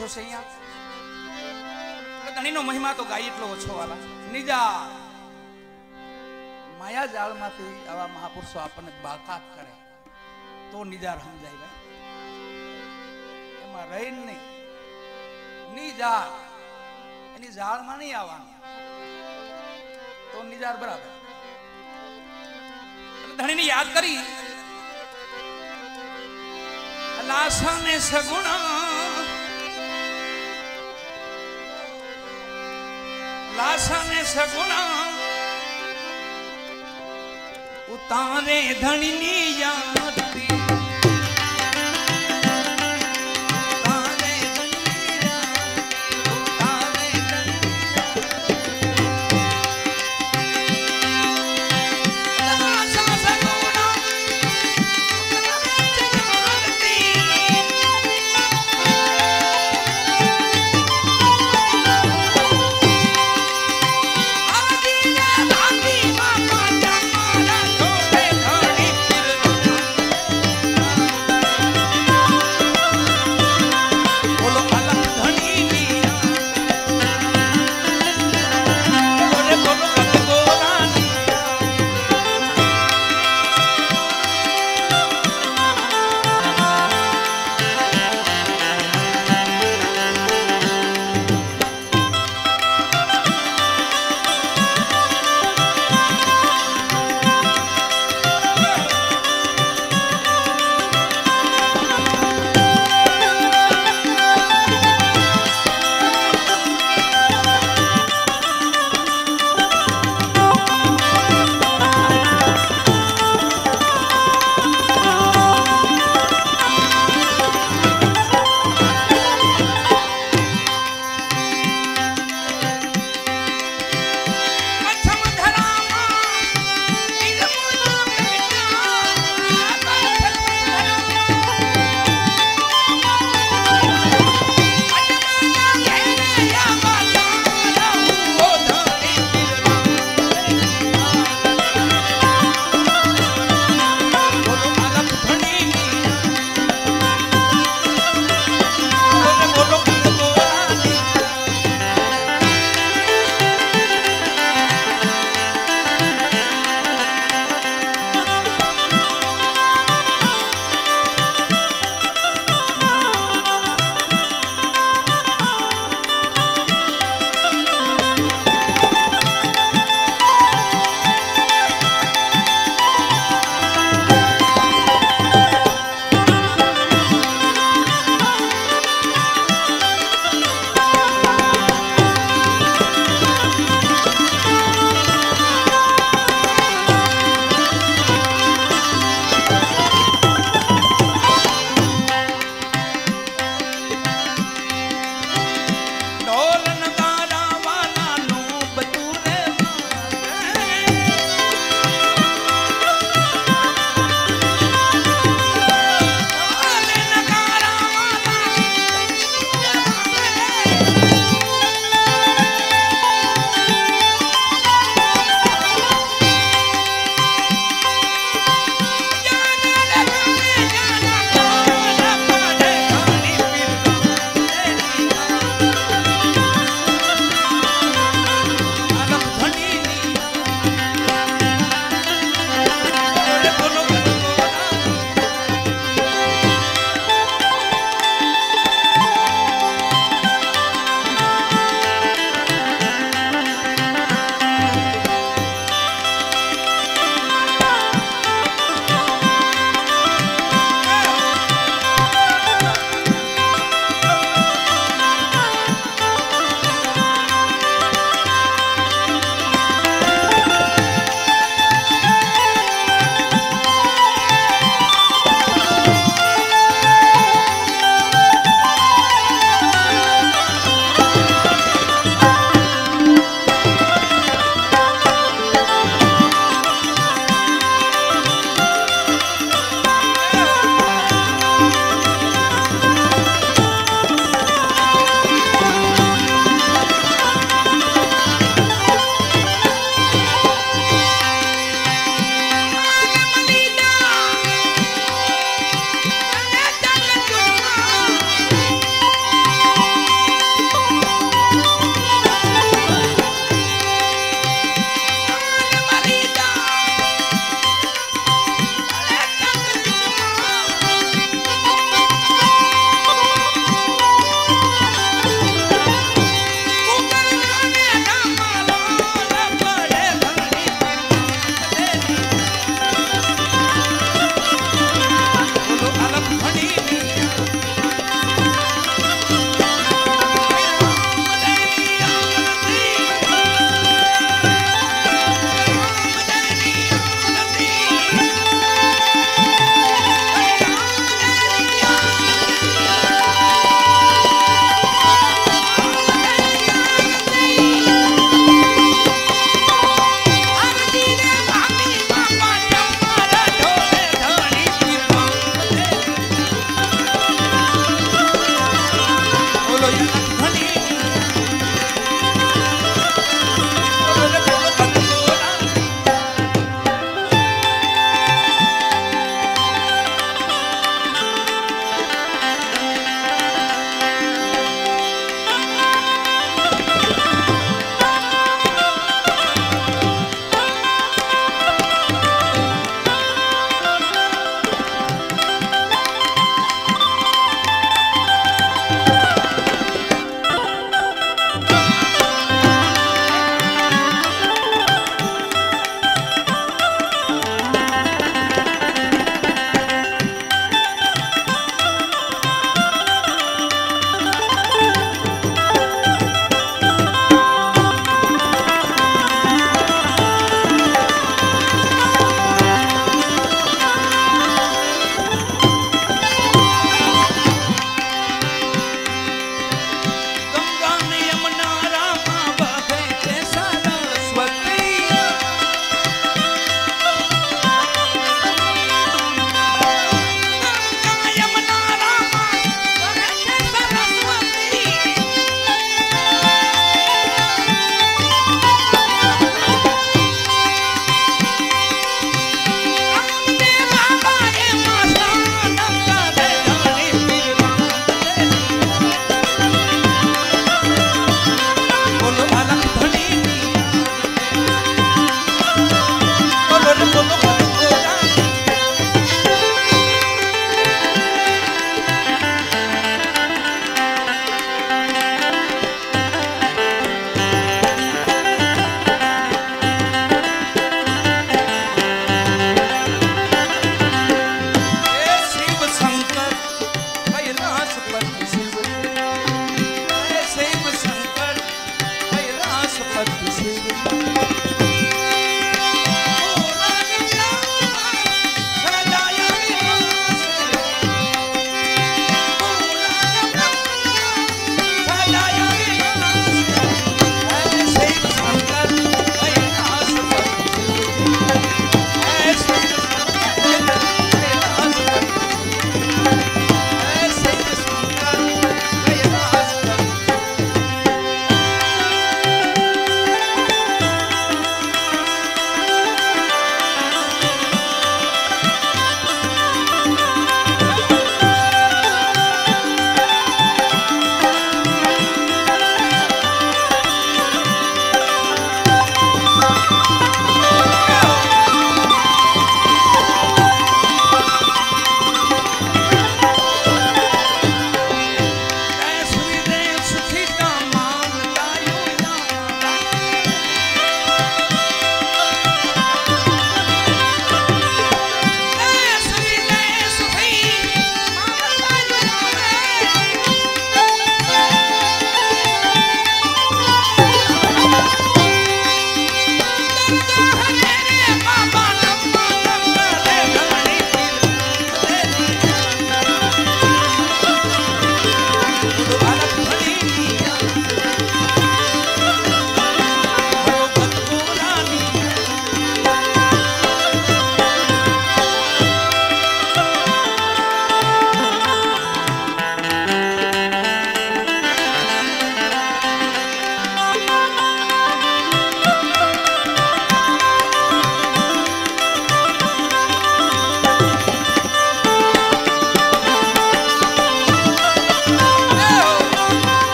ઓછો છે અહીંયા ધણીનો મહિમા તો ગાય એટલો ઓછો વાલા. નિજા માયા જાળમાંથી આવા મહાપુરુષો આપણને બાકાત કરે. તો નિજાર સમજાય ભાઈ. એમાં રહી નહીં. નિજાર એની જાળમાં નહીં આવવાનું. તો નિજાર બરાબર. ધણીને યાદ કરી. લાસને સગુણા લાસાને સગુણા. ઉતારે ધણીની યાદ